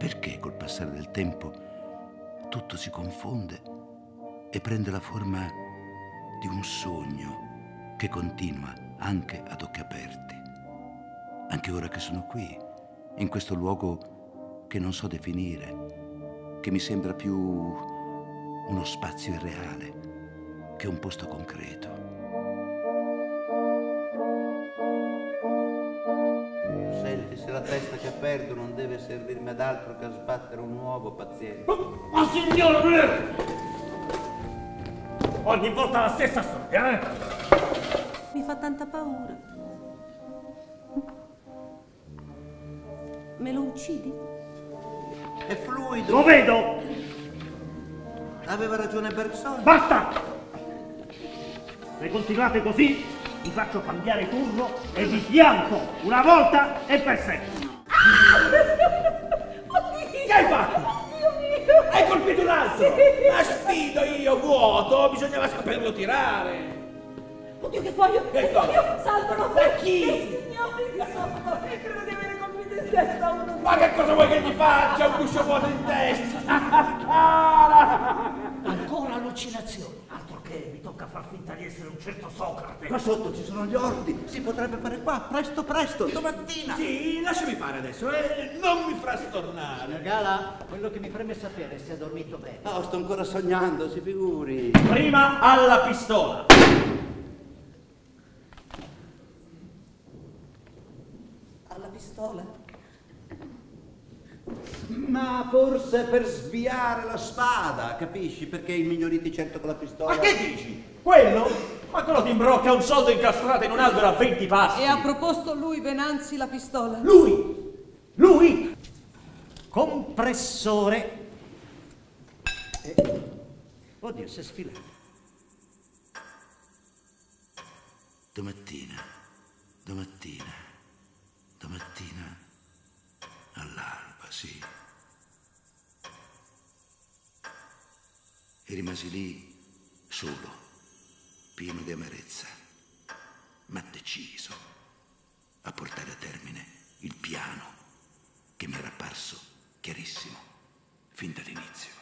Perché col passare del tempo tutto si confonde e prende la forma di un sogno che continua anche ad occhi aperti. Anche ora che sono qui, in questo luogo che non so definire, che mi sembra più uno spazio irreale che un posto concreto. Se la testa che perdo non deve servirmi ad altro che a sbattere un uovo, pazienza. Ma signore! Ogni volta la stessa storia, eh? Mi fa tanta paura. Me lo uccidi? È fluido. Lo vedo! Aveva ragione Bergson. Basta! Se continuate così, vi faccio cambiare turno e vi fianco una volta e per sempre. Che hai fatto? Hai colpito un altro! Ma sfido io, vuoto! Bisognava saperlo tirare! Oddio che cuoio! Che Che cuoio! Salvano! Da chi? I signori che sono! Credo di avere colpito in testa uno. Ma che cosa vuoi che gli faccia? Un guscio vuoto in testa! Ancora allucinazioni! Altro che mi tocca far finta di essere un certo Socrate! Qua sotto ci sono gli orti. Si potrebbe fare qua, presto, presto, domattina. Sì, lasciami fare adesso, eh! Non mi frastornare! Gala, quello che mi preme sapere è se ha dormito bene. Oh, sto ancora sognando, si figuri. Prima alla pistola! Alla pistola? Ma forse per sviare la spada, capisci? Perché il miglioriti certo con la pistola. Ma che dici? Quello? Ma quello ti imbrocca un soldo incastrato in un albero a 20 passi! E ha proposto lui Venanzi la pistola? Lui! Lui! Compressore! Eh, Oddio, si è sfilato. Domattina, domattina, domattina, all'alba, sì. E rimasi lì solo, pieno di amarezza, ma deciso a portare a termine il piano che mi era apparso chiarissimo fin dall'inizio.